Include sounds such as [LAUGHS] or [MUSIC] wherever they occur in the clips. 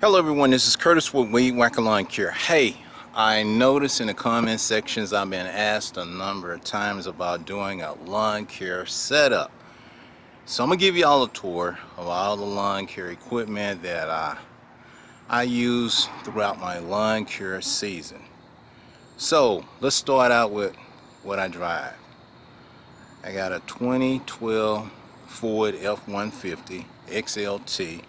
Hello everyone, this is Curtis with Weed Whacker Lawn Care. Hey, I noticed in the comment sections I've been asked a number of times about doing a lawn care setup. So I'm to give you all a tour of all the lawn care equipment that I, I use throughout my lawn care season. So let's start out with what I drive. I got a 2012 Ford F-150 XLT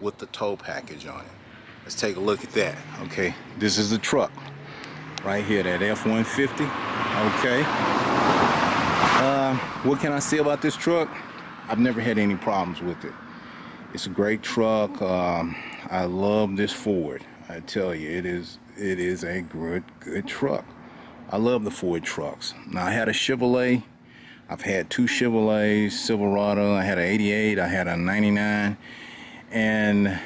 with the tow package on it. Let's take a look at that. Okay, this is the truck right here, that F-150. Okay. Uh, what can I say about this truck? I've never had any problems with it. It's a great truck. Um, I love this Ford. I tell you, it is it is a good good truck. I love the Ford trucks. Now I had a Chevrolet. I've had two Chevrolets, Silverado. I had an 88. I had a 99, and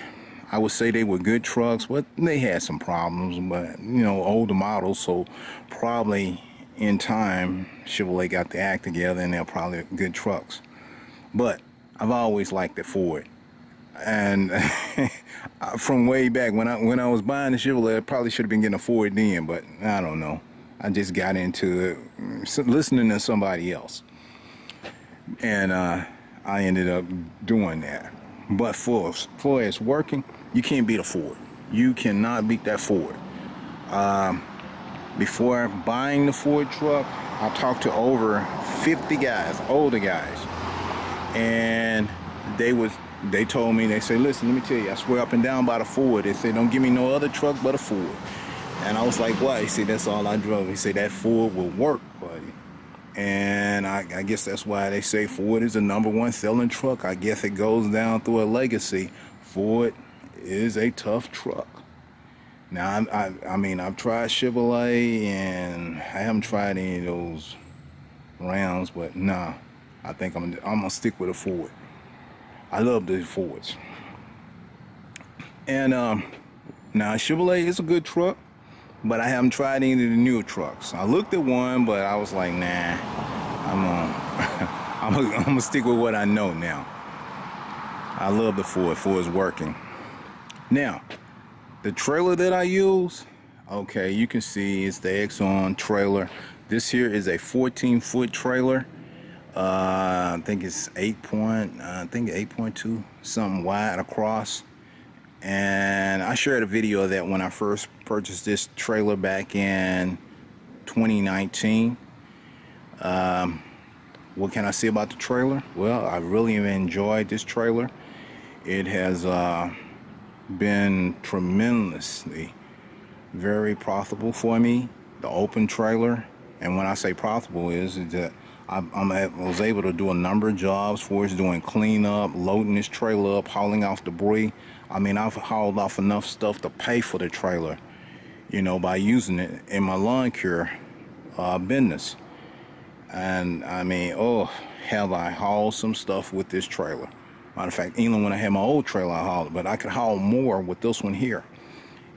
I would say they were good trucks, but they had some problems, but you know, older models, so probably in time Chevrolet got the act together and they're probably good trucks. But I've always liked the Ford. And [LAUGHS] from way back when I when I was buying the Chevrolet, I probably should have been getting a Ford then, but I don't know. I just got into it listening to somebody else. And uh, I ended up doing that. But for, for it's working, you can't beat a Ford. You cannot beat that Ford. Um, before buying the Ford truck, I talked to over 50 guys, older guys, and they was they told me they said, listen, let me tell you, I swear up and down by the Ford. They said, don't give me no other truck but a Ford. And I was like, why? He said, that's all I drove. He said, that Ford will work, buddy. And I, I guess that's why they say Ford is the number one selling truck. I guess it goes down through a legacy. Ford is a tough truck. Now, I, I, I, mean, I've tried Chevrolet and I haven't tried any of those rounds, but nah, I think I'm, I'm gonna stick with a Ford. I love the Fords. And um, now Chevrolet is a good truck, but I haven't tried any of the newer trucks. I looked at one, but I was like, nah, I'm gonna, [LAUGHS] I'm gonna, I'm gonna stick with what I know now. I love the Ford. Ford's working. Now, the trailer that I use, okay, you can see it's the Exxon trailer. This here is a 14 foot trailer. Uh, I think it's 8 point, uh, I think 8.2, something wide across. And I shared a video of that when I first purchased this trailer back in 2019. Um, what can I say about the trailer? Well, I really enjoyed this trailer. It has uh, been tremendously very profitable for me. The open trailer, and when I say profitable, is that I, I was able to do a number of jobs for us doing cleanup, loading this trailer up, hauling off debris. I mean, I've hauled off enough stuff to pay for the trailer, you know, by using it in my lawn care uh, business. And I mean, oh, have I hauled some stuff with this trailer. Matter of fact, even when I had my old trailer, I hauled, but I could haul more with this one here.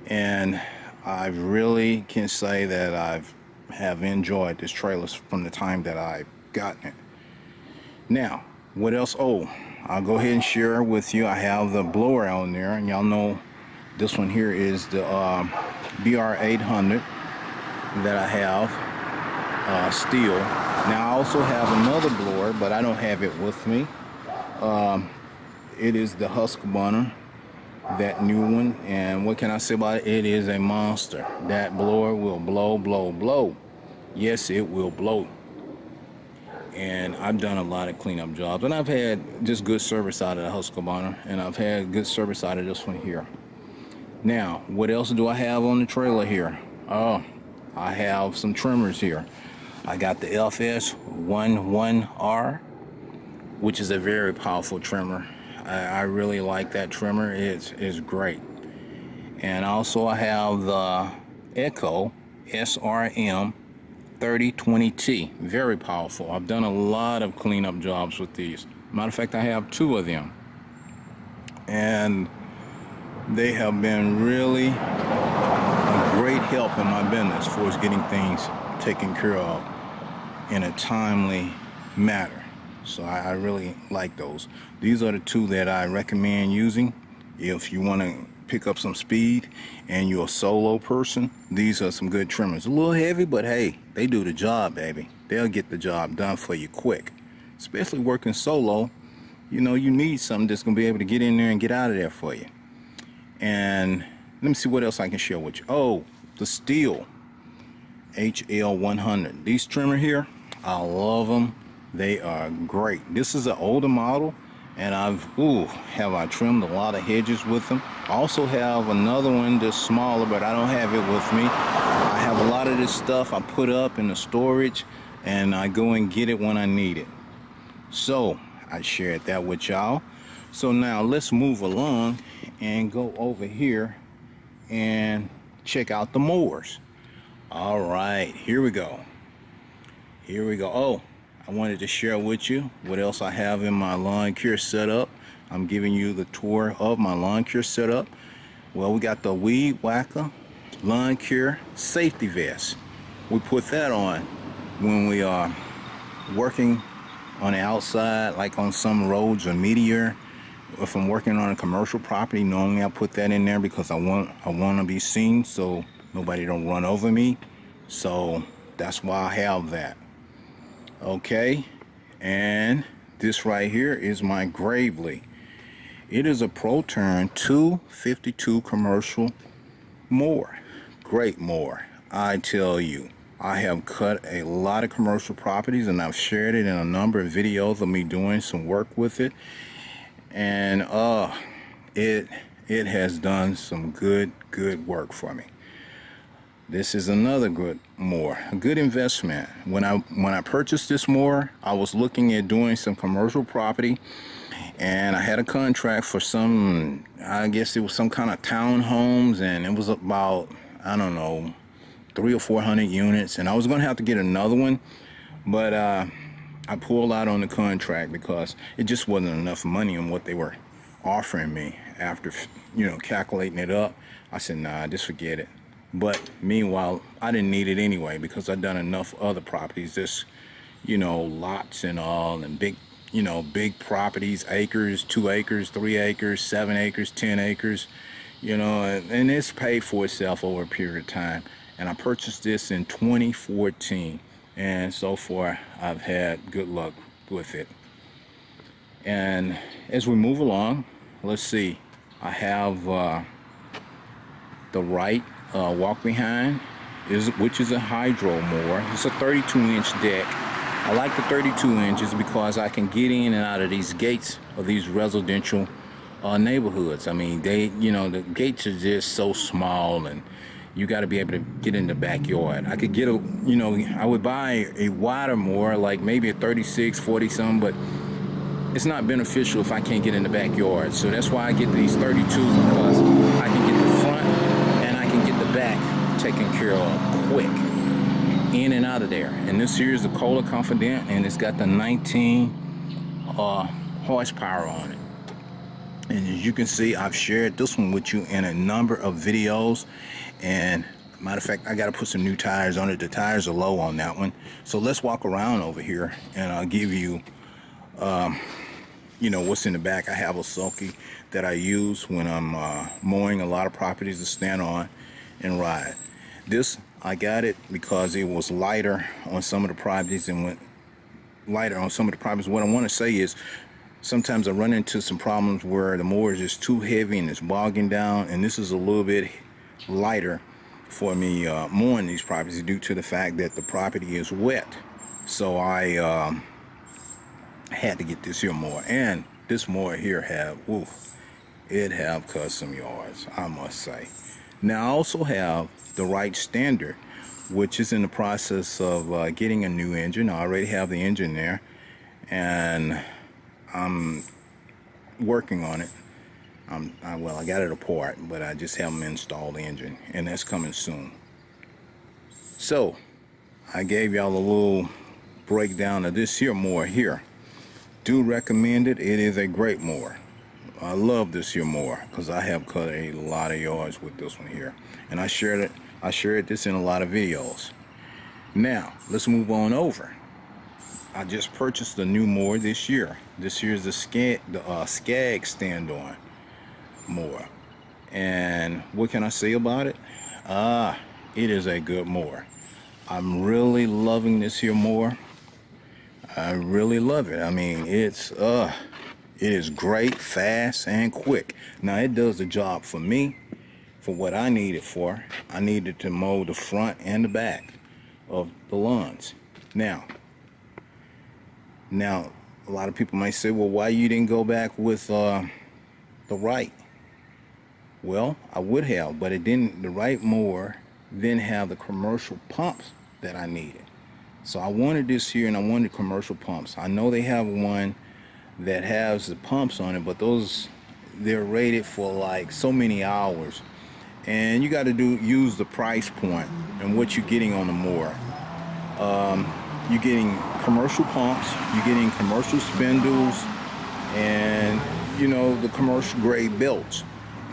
And I really can say that I've have enjoyed this trailer from the time that I've gotten it. Now, what else? Oh, I'll go ahead and share with you. I have the blower on there, and y'all know this one here is the uh, BR800 that I have uh, Stihl. Now I also have another blower, but I don't have it with me. Um, it is the Husqvarna that new one and what can I say about it? It is a monster. That blower will blow blow blow. Yes it will blow. And I've done a lot of cleanup jobs and I've had just good service out of the Husqvarna and I've had good service out of this one here. Now what else do I have on the trailer here? Oh I have some trimmers here. I got the FS11R which is a very powerful trimmer I, I really like that trimmer. It's, it's great. And also I have the Echo SRM 3020T. Very powerful. I've done a lot of cleanup jobs with these. Matter of fact, I have two of them. And they have been really a great help in my business for getting things taken care of in a timely manner. So I, I really like those. These are the two that I recommend using if you want to pick up some speed and you're a solo person, these are some good trimmers. A little heavy, but hey, they do the job, baby. They'll get the job done for you quick. Especially working solo, you know, you need something that's going to be able to get in there and get out of there for you. And let me see what else I can share with you. Oh, the Stihl HL100. These trimmer here, I love them. They are great. This is an older model and I've ooh have I trimmed a lot of hedges with them. Also have another one that's smaller but I don't have it with me. I have a lot of this stuff I put up in the storage and I go and get it when I need it. So I shared that with y'all. So now let's move along and go over here and check out the mowers all right here we go. Here we go. Oh I wanted to share with you what else I have in my lawn care setup. I'm giving you the tour of my lawn care setup. Well, we got the Weed Whacker Lawn Care Safety Vest. We put that on when we are working on the outside, like on some roads or meteor. If I'm working on a commercial property, normally I put that in there because I want I want to be seen so nobody don't run over me. So that's why I have that okay and this right here is my Gravely. It is a ProTurn 252 commercial mower great mower. I tell you I have cut a lot of commercial properties and I've shared it in a number of videos of me doing some work with it. And uh it it has done some good good work for me this is another good mower a good investment. When i when i purchased this mower i was looking at doing some commercial property and i had a contract for some i guess it was some kind of townhomes and it was about i don't know three or four hundred units and i was gonna have to get another one but uh, i pulled out on the contract because it just wasn't enough money on what they were offering me after you know calculating it up. I said nah just forget it but meanwhile, I didn't need it anyway because I'd done enough other properties, just, you know, lots and all, and big, you know, big properties, acres, two acres, three acres, seven acres, 10 acres, you know, and, and it's paid for itself over a period of time. And I purchased this in 2014. And so far, I've had good luck with it. And as we move along, let's see, I have uh, the Wright uh, walk behind is which is a hydro mower. It's a 32 inch deck. I like the 32 inches because I can get in and out of these gates of these residential uh, neighborhoods. I mean they you know the gates are just so small and you got to be able to get in the backyard. I could get a you know I would buy a wider mower like maybe a 36 40 some but it's not beneficial if I can't get in the backyard. So that's why I get these 32s because I can get the front back taken care of quick in and out of there. And this here is the Kohler Command and it's got the 19 uh, horsepower on it. And as you can see I've shared this one with you in a number of videos. And matter of fact I got to put some new tires on it. The tires are low on that one. So let's walk around over here and I'll give you um, you know what's in the back. I have a sulky that I use when I'm uh, mowing. A lot of properties to stand on and ride. This, I got it because it was lighter on some of the properties and went lighter on some of the properties. What I want to say is sometimes I run into some problems where the mower is just too heavy and it's bogging down and this is a little bit lighter for me uh, mowing these properties due to the fact that the property is wet. So I um, had to get this here mower and this mower here have, it have custom yards, I must say. Now I also have the Wright Stander, which is in the process of uh, getting a new engine. I already have the engine there, and I'm working on it. I'm, I, well, I got it apart, but I just haven't installed the engine, and that's coming soon. So, I gave y'all a little breakdown of this here mower here. Do recommend it. It is a great mower. I love this here more because I have cut a lot of yards with this one here. And I shared it, I shared this in a lot of videos. Now, let's move on over. I just purchased a new mower this year. This year is the Skag, the uh, Skag stand-on mower. And what can I say about it? Ah, it is a good mower. I'm really loving this here mower. I really love it. I mean, it's uh it is great, fast, and quick. Now it does the job for me, for what I need it for. I needed to mow the front and the back of the lawns. Now, now a lot of people might say, well, why you didn't go back with uh, the Wright? Well, I would have, but it didn't. The Wright mower didn't have the commercial pumps that I needed. So I wanted this here, and I wanted commercial pumps. I know they have one that has the pumps on it, but those they're rated for like so many hours, and you got to do use the price point and what you're getting on the mower. Um, you're getting commercial pumps, you're getting commercial spindles, and you know the commercial grade belts.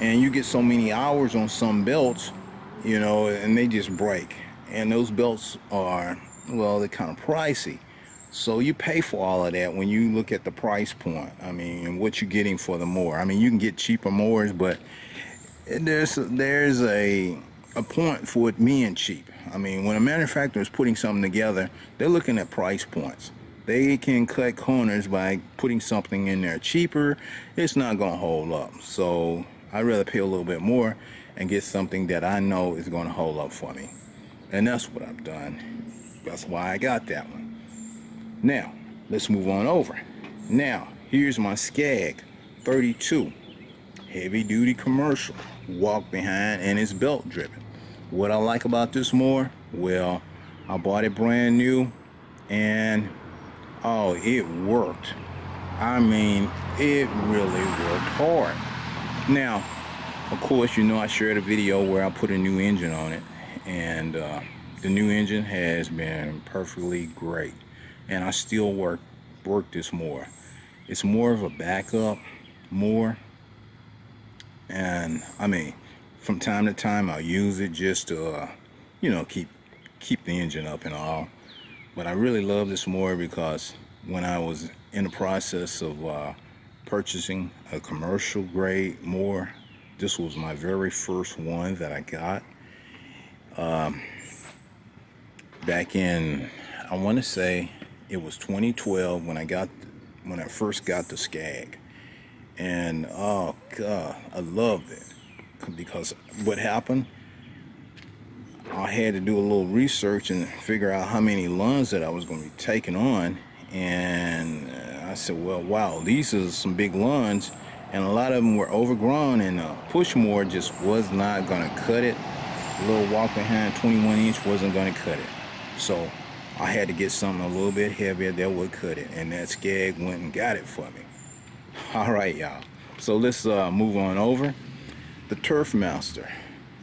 And you get so many hours on some belts, you know, and they just break. And those belts are, well, they're kind of pricey. So you pay for all of that when you look at the price point. I mean, and what you're getting for the mower. I mean, you can get cheaper mowers, but there's there's a a point for it being cheap. I mean, when a manufacturer is putting something together, they're looking at price points. They can cut corners by putting something in there cheaper. It's not going to hold up. So I'd rather pay a little bit more and get something that I know is going to hold up for me. And that's what I've done. That's why I got that one. Now, let's move on over. Now, here's my Skag 32 heavy duty commercial walk behind and it's belt driven. What I like about this more well I bought it brand new and oh it worked. I mean it really worked hard. Now of course you know I shared a video where I put a new engine on it and uh, the new engine has been perfectly great and I still work work this more. It's more of a backup more. And I mean from time to time I'll use it just to uh, you know keep keep the engine up and all. But I really love this more because when I was in the process of uh, purchasing a commercial grade more this was my very first one that I got. Um, back in I want to say it was 2012 when I got when I first got the Skag. And oh god I loved it because what happened I had to do a little research and figure out how many lawns that I was going to be taking on. And I said well wow these are some big lawns and a lot of them were overgrown and uh, a push more just was not going to cut it. A little walk behind 21 inch wasn't going to cut it. So I had to get something a little bit heavier that would cut it and that Skag went and got it for me. [LAUGHS] All right y'all. So let's uh, move on over. The turf master.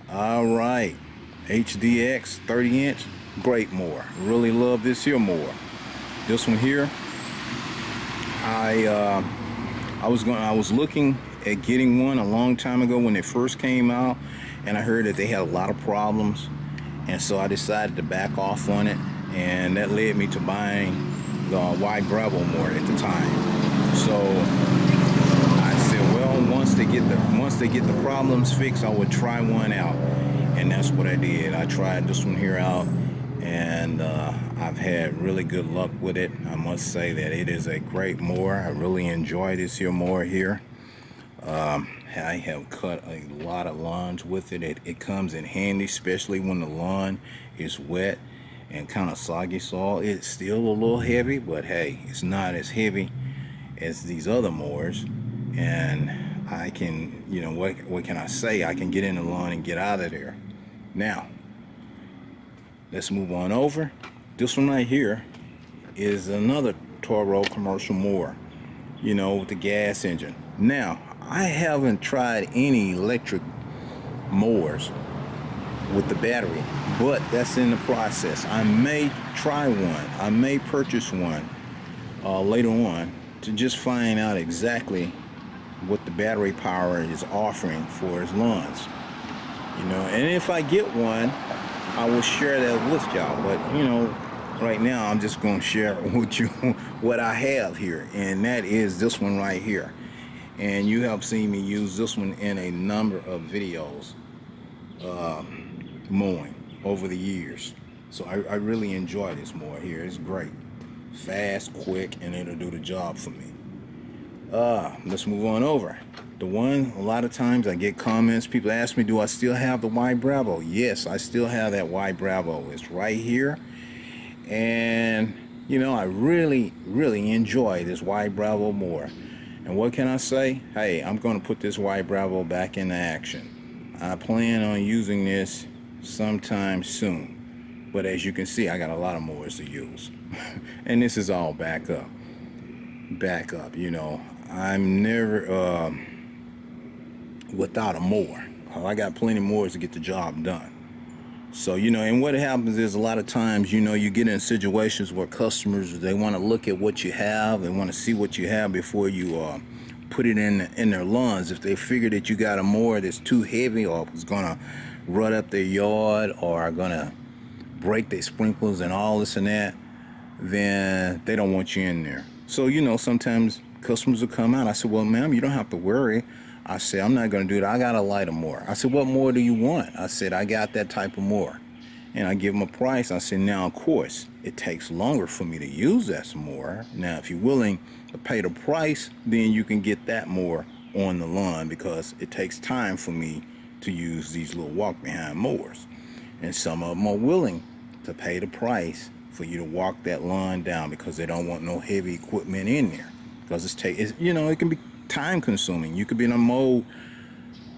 All right. Hdx 30 inch great mower. Really love this here mower. This one here i uh, i was going i was looking at getting one a long time ago when it first came out and i heard that they had a lot of problems and so i decided to back off on it and that led me to buying the wide gravel mower at the time so I said, well, once they get the once they get the problems fixed, I would try one out, and that's what I did. I tried this one here out, and uh, I've had really good luck with it. I must say that it is a great mower. I really enjoy this here mower here. Um, I have cut a lot of lawns with it. it. It comes in handy, especially when the lawn is wet and kind of soggy soil. It's still a little heavy, but hey, it's not as heavy as these other mowers. And I can, you know, what, what can I say? I can get in the lawn and get out of there. Now, let's move on over. This one right here is another Toro commercial mower, you know, with the gas engine. Now, I haven't tried any electric mowers with the battery, but that's in the process. I may try one. I may purchase one uh, later on to just find out exactly what the battery power is offering for his lawns. You know, and if I get one, I will share that with y'all. But you know, right now I'm just going to share [LAUGHS] with you what I have here, and that is this one right here. and you have seen me use this one in a number of videos uh, mowing over the years. So I, I really enjoy this mower here. It's great. Fast quick and it'll do the job for me. Uh let's move on over. The one a lot of times I get comments people ask me do I still have the Y Bravo? Yes I still have that Y Bravo. It's right here. And you know I really really enjoy this Y Bravo more and what can I say? Hey I'm gonna put this Y Bravo back into action. I plan on using this sometime soon. But as you can see I got a lot of mowers to use. [LAUGHS] And this is all back up back up you know. I'm never uh, without a mower I got plenty more to get the job done. So, you know, and what happens is a lot of times, you know, you get in situations where customers, they want to look at what you have. They want to see what you have before you uh, put it in in their lawns. If they figure that you got a mower that's too heavy or is going to rut up their yard or are going to break their sprinklers and all this and that, then they don't want you in there. So, you know, sometimes customers will come out. I said, well, ma'am, you don't have to worry. I said, I'm not going to do that. I got a more. I said, what more do you want? I said, I got that type of more. And I give them a price. I said, now, of course, it takes longer for me to use that some more. Now, if you're willing to pay the price, then you can get that more on the lawn because it takes time for me to use these little walk behind mowers. And some of them are willing to pay the price for you to walk that lawn down because they don't want no heavy equipment in there. Because it's take, it's, you know, it can be time consuming. You could be in a mow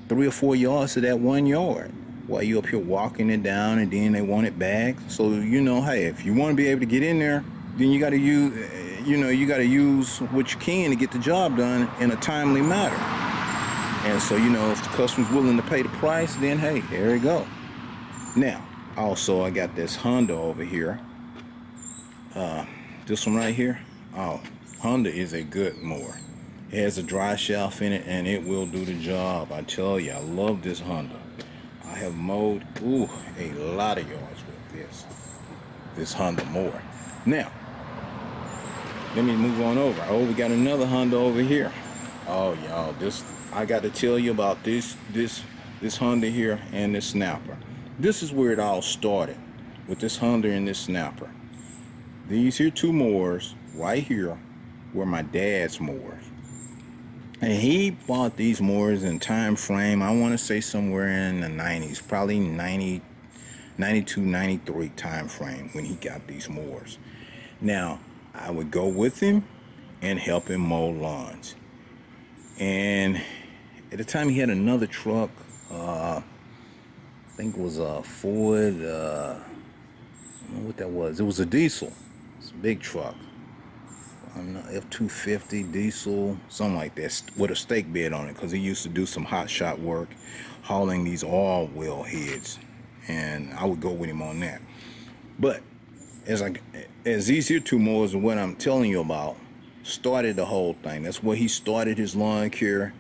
three or four yards to that one yard while you up here walking it down and then they want it back. So, you know, hey, if you want to be able to get in there, then you got to use, you know, you got to use what you can to get the job done in a timely manner. And so, you know, if the customer's willing to pay the price, then hey, there you go. Now, also, I got this Honda over here. Uh, this one right here. Oh, Honda is a good mower. It has a drive shaft in it and it will do the job. I tell you, I love this Honda. I have mowed ooh, a lot of yards with this. This Honda mower. Now, let me move on over. Oh, we got another Honda over here. Oh, y'all, this I got to tell you about this this this Honda here and this snapper. This is where it all started with this Honda and this snapper. These here two mowers right here were my dad's mowers. And he bought these mowers in time frame, I want to say somewhere in the 90s, probably 90, 92, 93 time frame when he got these mowers. Now, I would go with him and help him mow lawns. And at the time he had another truck, uh, I think it was a Ford, uh, I don't know what that was. It was a diesel. It's a big truck. I don't know, F-250 diesel, something like that, with a stake bed on it, because he used to do some hot shot work, hauling these all wheel heads, and I would go with him on that. But as I, as these here two mowers what I'm telling you about, started the whole thing. That's where he started his lawn care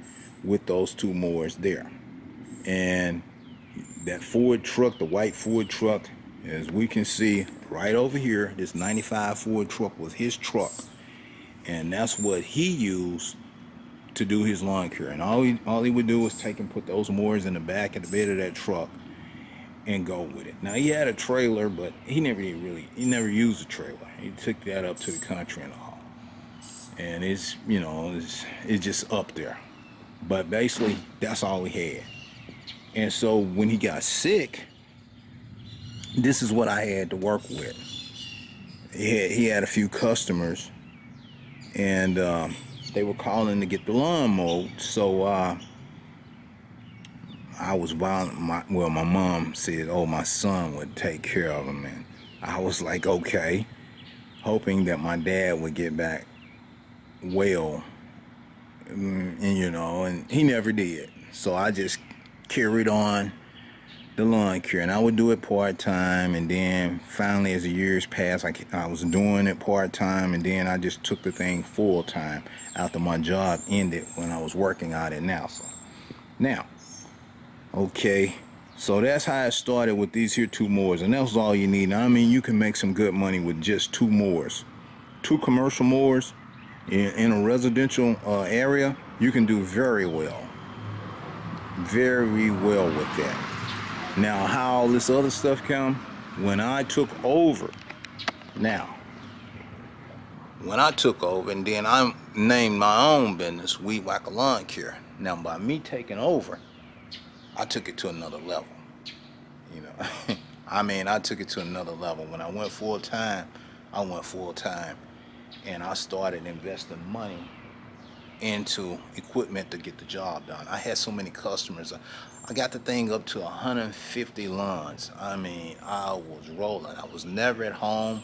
with those two Moors there, and that Ford truck, the white Ford truck, as we can see right over here, this 95 Ford truck was his truck and that's what he used to do his lawn care. And all he all he would do was take and put those moors in the back of the bed of that truck and go with it. Now he had a trailer, but he never really he never used a trailer. He took that up to the country and all. And it's you know it's it's just up there. But basically that's all he had. And so when he got sick, this is what I had to work with. He had, he had a few customers and uh, they were calling to get the lawn mowed. So uh, I was violent. My, well, my mom said, "Oh, my son would take care of him," and I was like, "Okay," hoping that my dad would get back well, and, mm, and you know, and he never did. So I just carried on the lawn care and I would do it part-time and then finally as the years passed I, I was doing it part-time and then I just took the thing full-time after my job ended when I was working out at NASA. Now, okay, so that's how it started with these here two mowers and that's all you need. Now, I mean, you can make some good money with just two mowers. Two commercial mowers in, in a residential uh, area you can do very well. Very well with that. Now, how all this other stuff come? When I took over. Now, when I took over, and then I named my own business, Weed Whacker Lawn Care. Now, by me taking over, I took it to another level. You know, [LAUGHS] I mean, I took it to another level. When I went full time, I went full time, and I started investing money into equipment to get the job done. I had so many customers. I got the thing up to 150 lawns. I mean, I was rolling. I was never at home.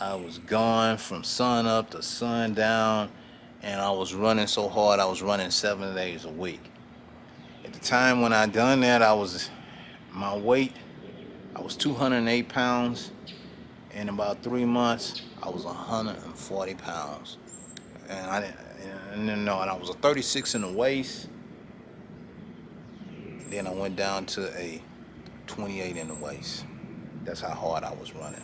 I was gone from sun up to sun down, and I was running so hard. I was running seven days a week. At the time when I done that, I was my weight. I was 208 pounds. In about three months, I was 140 pounds, and I didn't and no, and I was a 36 in the waist. Then I went down to a 28 in the waist. That's how hard I was running.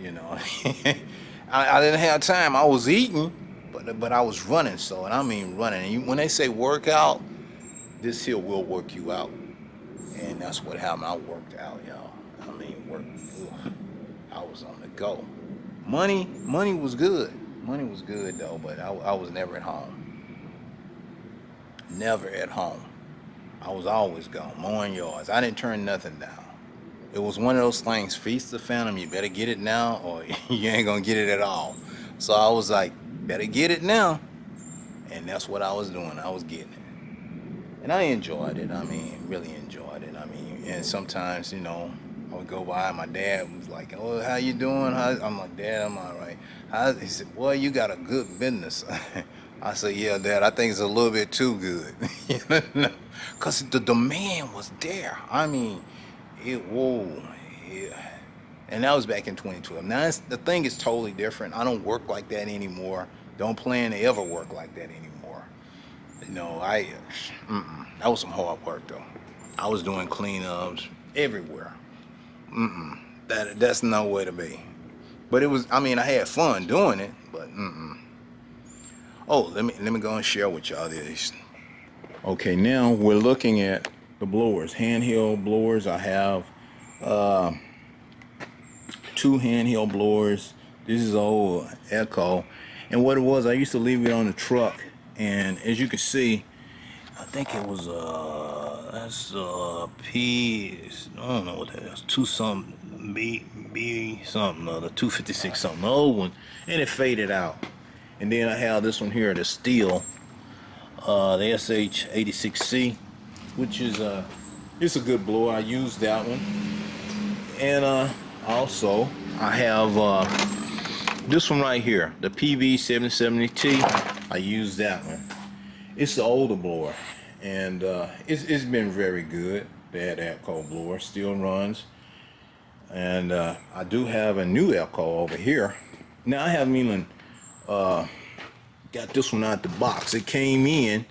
You know, [LAUGHS] I, I, didn't have time. I was eating, but but I was running. So, and I mean running. And you, when they say workout, this here will work you out, and that's what happened. I worked out, y'all. I mean, work. I was on the go. Money, money was good. Money was good though, but I, I was never at home. Never at home. I was always gone, mowing yards. I didn't turn nothing down. It was one of those things, feast the phantom, you better get it now or [LAUGHS] you ain't gonna get it at all. So I was like, better get it now. And that's what I was doing, I was getting it. And I enjoyed it, I mean, really enjoyed it. I mean, and sometimes, you know, I would go by. My dad was like, "Oh, how you doing?" I'm like, "Dad, I'm all right." he said, "Boy, you got a good business." [LAUGHS] I said, "Yeah, Dad. I think it's a little bit too good, [LAUGHS] because the demand was there. I mean, it whoa, yeah." And that was back in 2012. Now the thing is totally different. I don't work like that anymore. Don't plan to ever work like that anymore. You know, I mm-mm. that was some hard work though. I was doing cleanups everywhere mm-mm. That that's no way to be. But it was. I mean, I had fun doing it, but mm-mm. Oh, let me let me go and share with y'all this. Okay, now we're looking at the blowers, handheld blowers. I have uh, two handheld blowers. This is old Echo, and what it was, I used to leave it on the truck, and as you can see, think it was uh that's uh don't know what that is. Two something B B something other 256 something the old one. And it faded out. And then I have this one here the Stihl uh the SH 86C which is uh it's a good blower. I use that one. And uh also I have uh this one right here the PB 770T I use that one. It's the older blower and uh, it's, it's been very good. That APCO blower still runs. And uh, I do have a new APCO over here. Now I haven't even uh, got this one out the box. It came in.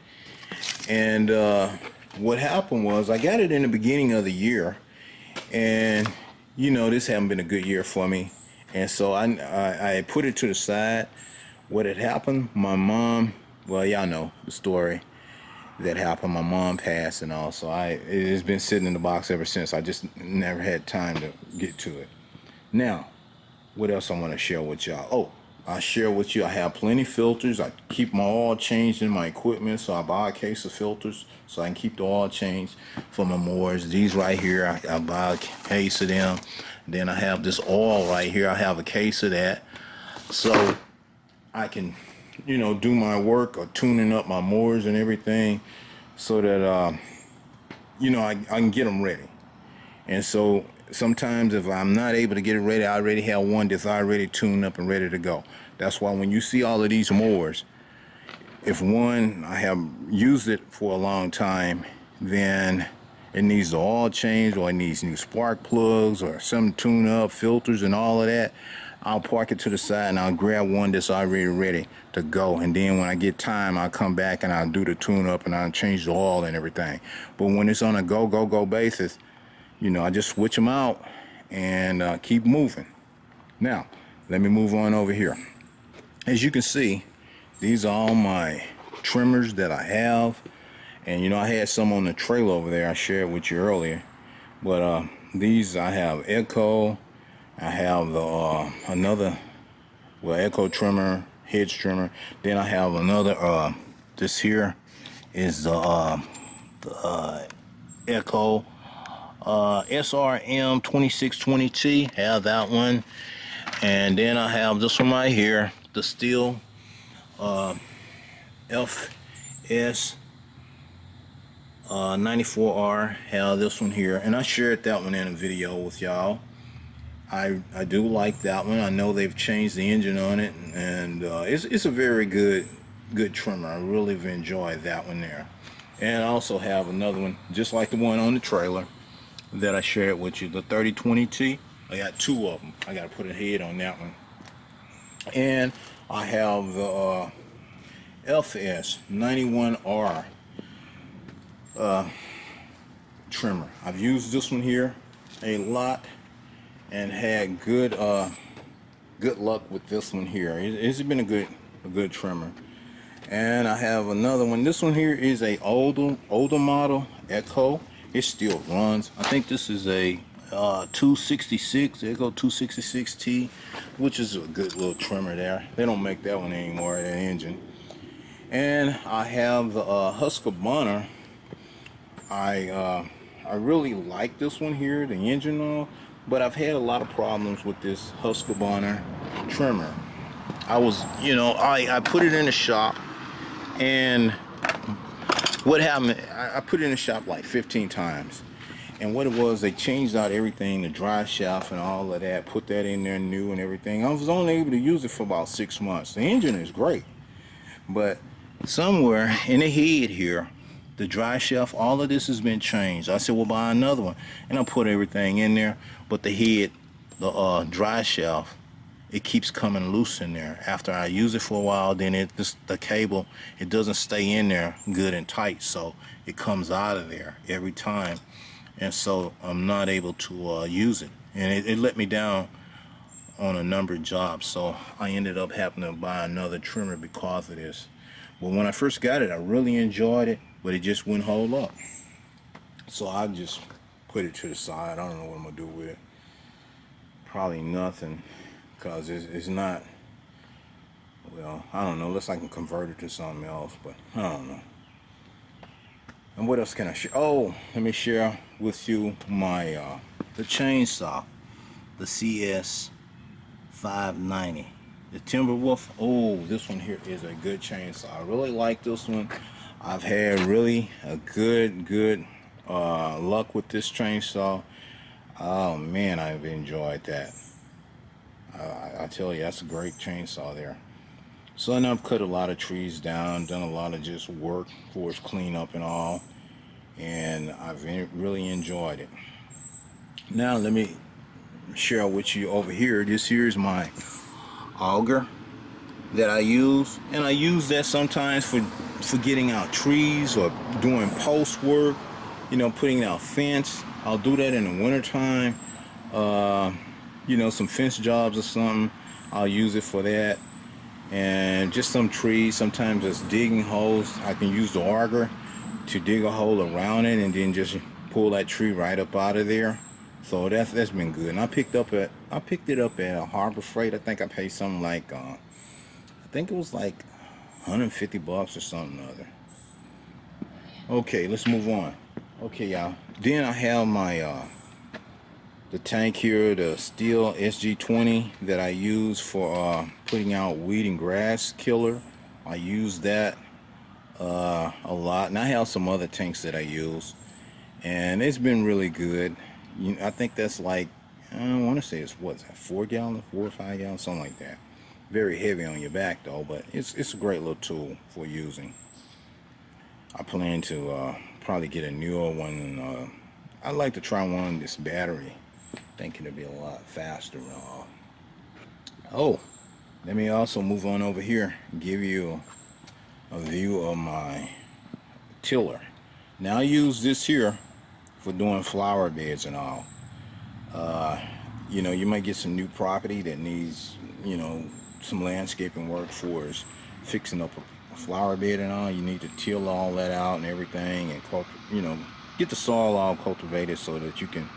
And uh, what happened was I got it in the beginning of the year. And you know this hasn't been a good year for me. And so I, I, I put it to the side. What had happened my mom well y'all know the story that happened. My mom passed and all so I it has been sitting in the box ever since. I just never had time to get to it. Now what else I want to share with y'all? Oh I share with you I have plenty filters. I keep my oil changed in my equipment so I buy a case of filters so I can keep the oil changed for my mowers. These right here I, I buy a case of them. Then I have this oil right here I have a case of that. So I can you know, do my work or tuning up my mowers and everything so that, uh, you know, I, I can get them ready. And so sometimes if I'm not able to get it ready, I already have one that's already tuned up and ready to go. That's why when you see all of these mowers, if one, I have used it for a long time, then it needs the oil change or it needs new spark plugs or some tune up filters and all of that I'll park it to the side and I'll grab one that's already ready to go and then when I get time I'll come back and I'll do the tune up and I'll change the oil and everything but when it's on a go go go basis you know I just switch them out and uh, keep moving now let me move on over here as you can see these are all my trimmers that I have. And you know, I had some on the trailer over there I shared with you earlier. But uh, these I have Echo. I have the uh, another well Echo trimmer, hedge trimmer. Then I have another. Uh, this here is the, uh, the uh, Echo uh, SRM 2620T. Have that one. And then I have this one right here, the Stihl uh, FS uh, 94R. Have this one here, and I shared that one in a video with y'all. I I do like that one. I know they've changed the engine on it, and uh, it's it's a very good good trimmer. I really have enjoyed that one there. And I also have another one, just like the one on the trailer that I shared with you, the 3020T. I got two of them. I got to put a head on that one. And I have the uh, FS 91R uh, trimmer. I've used this one here a lot and had good uh, good luck with this one here. It's been a good a good trimmer. And I have another one. This one here is a older older model Echo. It still runs. I think this is a uh, 266 Echo 266T, which is a good little trimmer there. They don't make that one anymore. That engine. And I have the uh, Husqvarna. I uh, I really like this one here, the engine oil, but I've had a lot of problems with this Husqvarna trimmer. I was, you know, I, I put it in the shop and what happened, I, I put it in the shop like 15 times. And what it was, they changed out everything, the drive shaft and all of that, put that in there new and everything. I was only able to use it for about six months. The engine is great. But somewhere in the head here, the dry shelf, all of this has been changed. I said, well, buy another one. And I put everything in there. But the head, the uh, dry shelf, it keeps coming loose in there. After I use it for a while, then it just, the cable, it doesn't stay in there good and tight. So it comes out of there every time. And so I'm not able to uh, use it. And it, it let me down on a number of jobs. So I ended up having to buy another trimmer because of this. But when I first got it, I really enjoyed it, but it just wouldn't hold up. So I just put it to the side. I don't know what I'm gonna do with it. Probably nothing because it's, it's not well I don't know unless I can convert it to something else but I don't know and what else can I share oh let me share with you my uh, the chainsaw the CS 590 the Timberwolf oh this one here is a good chainsaw I really like this one I've had really a good good uh, luck with this chainsaw oh man I've enjoyed that I, I tell you, that's a great chainsaw there. So and I've cut a lot of trees down, done a lot of just work for its cleanup and all, and I've really enjoyed it. Now let me share with you over here. This here is my auger that I use, and I use that sometimes for for getting out trees or doing post work. You know, putting out fence. I'll do that in the wintertime. Uh, you know, some fence jobs or something, I'll use it for that. And just some trees, sometimes just digging holes. I can use the auger to dig a hole around it and then just pull that tree right up out of there. So that's that's been good. And I picked up at I picked it up at Harbor Freight. I think I paid something like uh, think it was like 150 bucks or something or other. Okay, let's move on. Okay, y'all. Then I have my uh, the tank here, the Stihl SG20 that I use for uh, putting out weed and grass killer. I use that uh, a lot. And I have some other tanks that I use. And it's been really good. You, I think that's like, I want to say it's what, four gallon, four or five gallons, something like that. Very heavy on your back though, but it's, it's a great little tool for using. I plan to uh, probably get a newer one. Uh, I'd like to try one this battery thinking it'd be a lot faster Oh, let me also move on over here give you a view of my tiller. Now I use this here for doing flower beds and all. Uh, you know, you might get some new property that needs, you know, some landscaping work for us, fixing up a flower bed and all, you need to till all that out and everything and you know get the soil all cultivated so that you can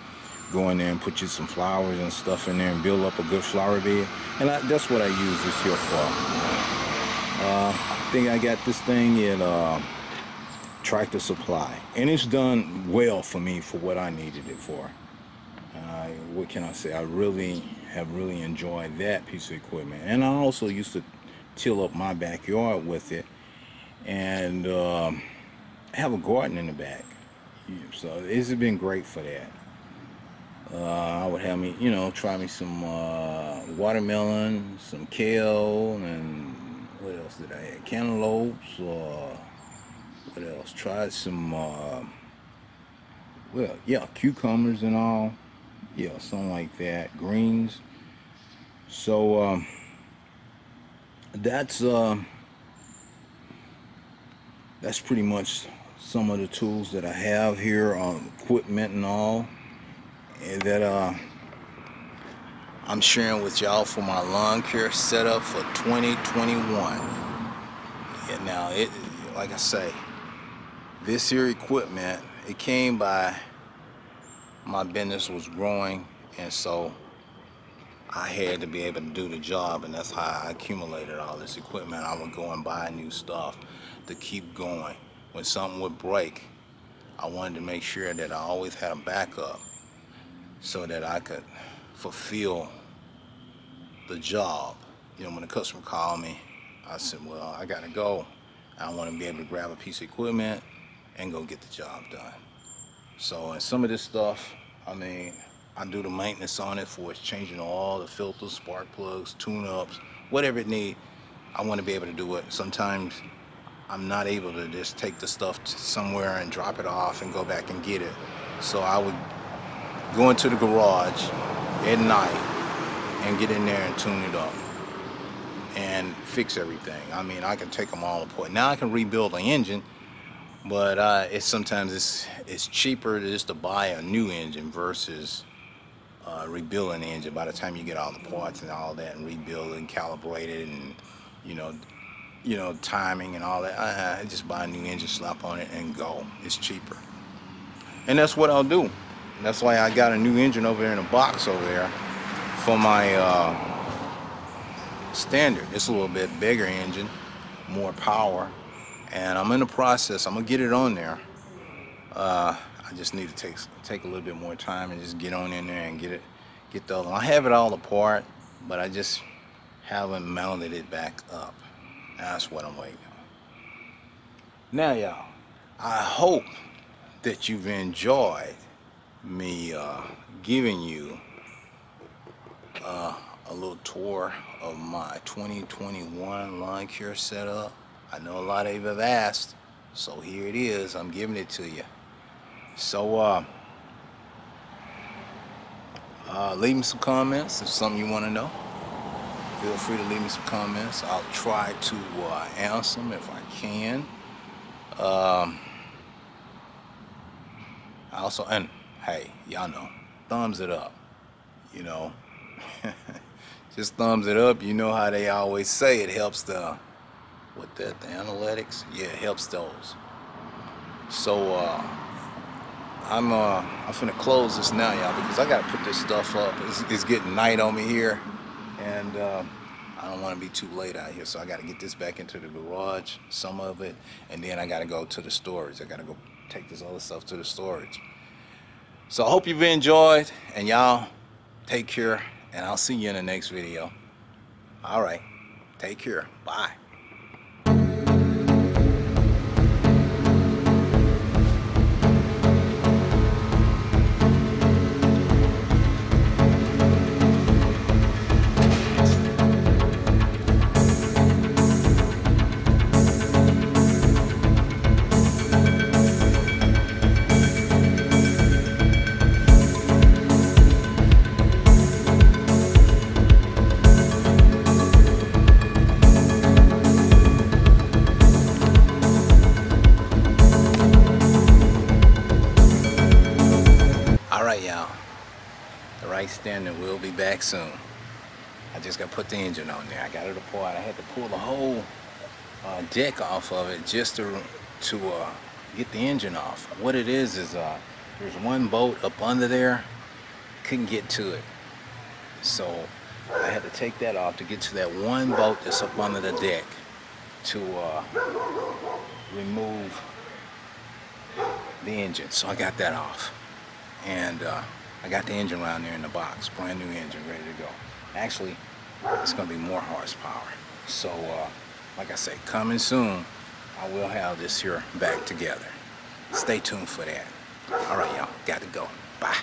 go in there and put you some flowers and stuff in there and build up a good flower bed. And I, that's what I use this here for. Uh, I think I got this thing at uh, Tractor Supply. And it's done well for me for what I needed it for. Uh, what can I say? I really have really enjoyed that piece of equipment. And I also used to till up my backyard with it and um, have a garden in the back. So has been great for that. Uh, I would have me, you know, try me some uh, watermelon, some kale, and what else did I have? Cantaloupes, or what else? Tried some, uh, well, yeah, cucumbers and all. Yeah, something like that. Greens. So, um, that's, uh, that's pretty much some of the tools that I have here on equipment and all and that uh, I'm sharing with y'all for my lawn care setup for 2021 and now it like I say this here equipment it came by my business was growing and so I had to be able to do the job and that's how I accumulated all this equipment I would go and buy new stuff to keep going when something would break I wanted to make sure that I always had a backup so that I could fulfill the job. You know, when a customer called me, I said, well, I gotta go. I want to be able to grab a piece of equipment and go get the job done. So, and some of this stuff, I mean, I do the maintenance on it for it's changing all the filters, spark plugs, tune-ups, whatever it need. I want to be able to do it. Sometimes I'm not able to just take the stuff somewhere and drop it off and go back and get it. So I would go into the garage at night and get in there and tune it up and fix everything. I mean, I can take them all apart. Now I can rebuild the engine, but uh, it's sometimes it's it's cheaper just to buy a new engine versus uh, rebuilding engine. By the time you get all the parts and all that and rebuild and calibrate it and you know, you know timing and all that, I just buy a new engine, slap on it, and go. It's cheaper, and that's what I'll do. That's why I got a new engine over there in a box over there for my uh, Stander. It's a little bit bigger engine, more power, and I'm in the process. I'm gonna get it on there. Uh, I just need to take take a little bit more time and just get on in there and get it, get the. I have it all apart, but I just haven't mounted it back up. That's what I'm waiting on. Now, y'all, I hope that you've enjoyed me uh, giving you uh, a little tour of my 2021 lawn care setup. I know a lot of you have asked, so here it is. I'm giving it to you. So, uh, uh, leave me some comments if something you want to know. Feel free to leave me some comments. I'll try to uh, answer them if I can. Um, I also, and hey, y'all know, thumbs it up, you know. [LAUGHS] Just thumbs it up. You know how they always say it helps the, what that, the analytics? Yeah, it helps those. So, uh, I'm, uh, I'm finna close this now, y'all, because I gotta put this stuff up. It's, it's getting night on me here, and uh, I don't want to be too late out here, so I gotta get this back into the garage, some of it, and then I gotta go to the storage. I gotta go take this other stuff to the storage. So I hope you've enjoyed and y'all take care and I'll see you in the next video. All right. Take care. Bye. Back soon. I just got put the engine on there. I got it apart. I had to pull the whole uh, deck off of it just to to uh, get the engine off. What it is is uh, there's one bolt up under there, couldn't get to it, so I had to take that off to get to that one bolt that's up under the deck to uh, remove the engine. So I got that off, and uh, I got the engine around there in the box, brand new engine, ready to go. Actually, it's gonna be more horsepower. So, uh, like I say, coming soon, I will have this here back together. Stay tuned for that. All right, y'all, got to go. Bye.